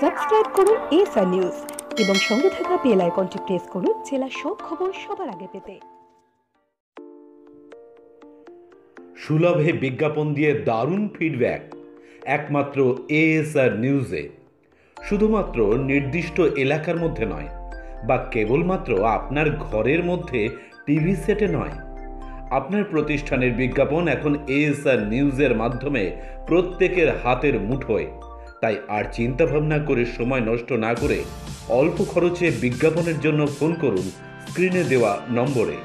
Subscribe করুন SR news এবং সঙ্গে থাকা বেল আইকনটি প্রেস করুন জেলার সব খবর সবার আগে পেতে। সুলভে বিজ্ঞাপন দিয়ে দারুণ ফিডব্যাক একমাত্র এএসআর নিউজে শুধুমাত্র নির্দিষ্ট এলাকার মধ্যে নয়, বা কেবলমাত্র আপনার ঘরের মধ্যে টিভি সেটে নয়। আপনার প্রতিষ্ঠানের বিজ্ঞাপন এখন এএসআর নিউজের মাধ্যমে প্রত্যেকের হাতের মুঠোয়। তাই আর চিন্তা ভাবনা করে সময় নষ্ট না করে অল্প খরচে বিজ্ঞাপনের জন্য ফোন করুন স্ক্রিনে দেওয়া নম্বরে।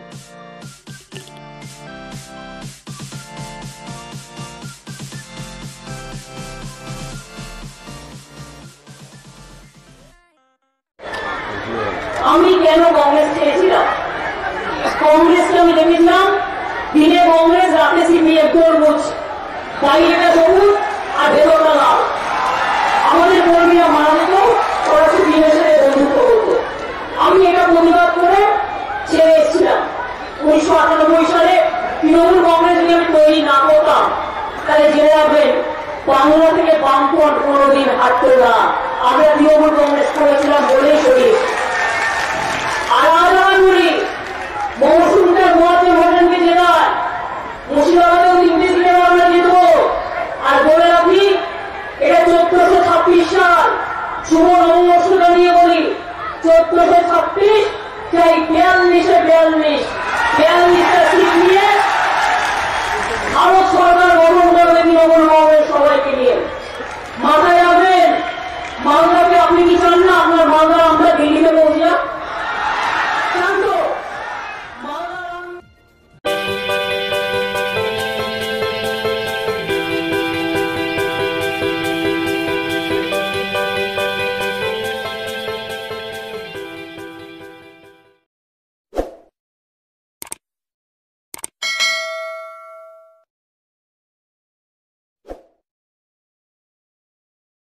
আমি কেন কংগ্রেস ছেড়েছিলাম? কংগ্রেসকে আমি দেখেছিলাম দিনে কংগ্রেস রাতে সিপিএম তরমুজ বাইরেটা সবুজ আর ছেড়ে এসেছিলাম। উনিশশো আটানব্বই সালে তৃণমূল কংগ্রেস যদি আমি তৈরি না করতাম তাহলে জেনে রাখবেন, বাংলা থেকে বামফ্রন্ট কোনোদিন হাঁটতো না। আমরা তৃণমূল কংগ্রেস করেছিলাম বলেই শরীর আলাদাগুলি মৌসুমটা গোয়াতে ভোটারকে জেলায় মুর্শিদাবাদেও তিনটে সিটে আমরা জিতব আর বলে রাখি, এটা চোদ্দশো ছাব্বিশ সাল। শুভ নববর্ষটা নিয়ে বলি, চোদ্দশো ছাব্বিশ বিয়াল্লিশে বিয়াল্লিশ বিয়াল্লিশটা সিট নিয়ে